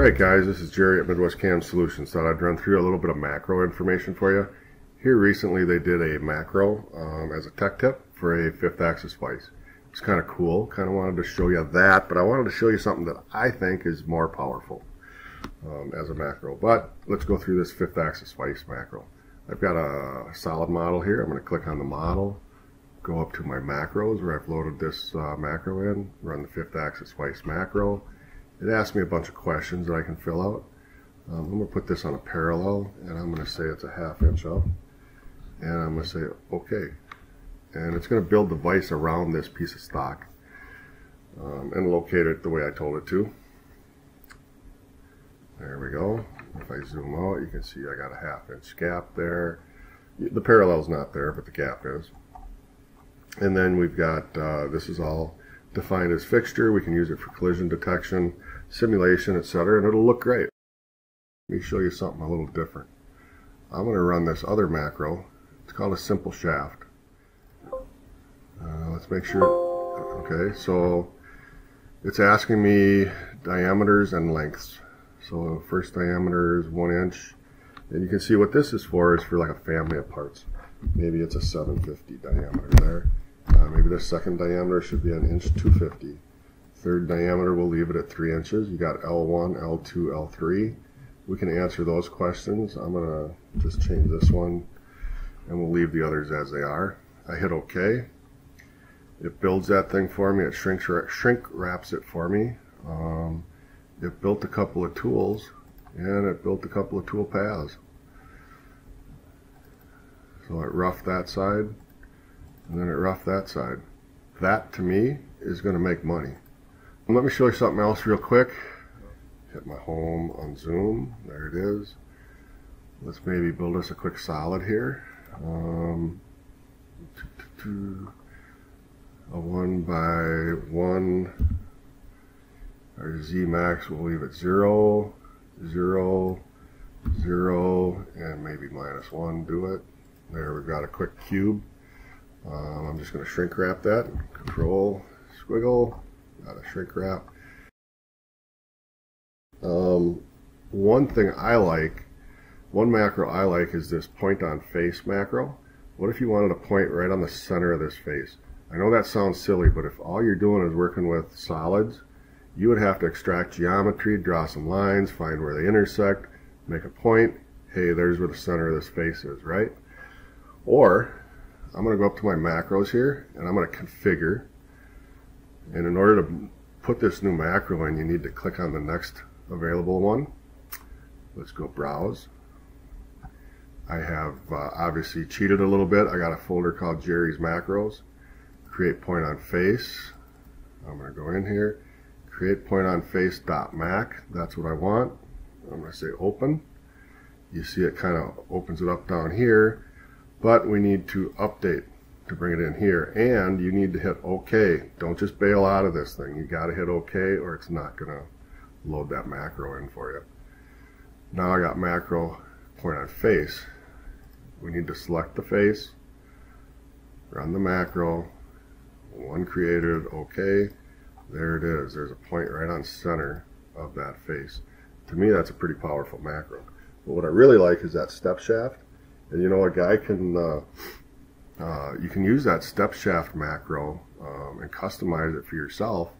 Alright guys, this is Jerry at Midwest Cam Solutions. Thought I'd run through a little bit of macro information for you. Here recently they did a macro um, as a tech tip for a fifth axis vise. It's kind of cool. Kind of wanted to show you that, but I wanted to show you something that I think is more powerful um, as a macro. But let's go through this fifth axis vise macro. I've got a solid model here. I'm going to click on the model, go up to my macros where I've loaded this uh, macro in, run the fifth axis vise macro. It asks me a bunch of questions that I can fill out. Um, I'm going to put this on a parallel and I'm going to say it's a half inch up and I'm going to say OK and it's going to build the vise around this piece of stock um, and locate it the way I told it to. There we go. If I zoom out, you can see I got a half inch gap there. The parallel's not there, but the gap is. And then we've got, uh, this is all defined as fixture. We can use it for collision detection, simulation, etc. And it'll look great. Let me show you something a little different. I'm going to run this other macro. It's called a simple shaft. Uh, let's make sure, okay, so it's asking me diameters and lengths. So first diameter is one inch. And you can see what this is for is for like a family of parts. Maybe it's a 750 diameter there. Uh, maybe the second diameter should be an inch 250. Third diameter, we'll leave it at 3 inches. You got L1, L2, L3. We can answer those questions. I'm going to just change this one and we'll leave the others as they are. I hit OK. It builds that thing for me. It shrinks, shrink wraps it for me. Um, it built a couple of tools and it built a couple of tool paths. So it roughed that side and then it roughed that side. That to me is going to make money. Let me show you something else real quick. Hit my home on Zoom. There it is. Let's maybe build us a quick solid here. Um, a 1 by 1 our Z max we'll leave it 0 0 0 and maybe minus 1 do it there we've got a quick cube um, I'm just going to shrink wrap that control squiggle got a shrink wrap um, one thing I like one macro I like is this point on face macro what if you wanted a point right on the center of this face I know that sounds silly, but if all you're doing is working with solids, you would have to extract geometry, draw some lines, find where they intersect, make a point. Hey, there's where the center of this face is, right? Or I'm going to go up to my macros here and I'm going to configure. And in order to put this new macro in, you need to click on the next available one. Let's go browse. I have uh, obviously cheated a little bit. I got a folder called Jerry's Macros create point on face. I'm going to go in here, create point on face dot mac. That's what I want. I'm going to say open. You see it kind of opens it up down here, but we need to update to bring it in here. And you need to hit OK. Don't just bail out of this thing. You got to hit OK or it's not going to load that macro in for you. Now I got macro point on face. We need to select the face, run the macro, one created, okay, there it is. There's a point right on center of that face. To me, that's a pretty powerful macro. But what I really like is that step shaft. And you know, a guy can, uh, uh, you can use that step shaft macro um, and customize it for yourself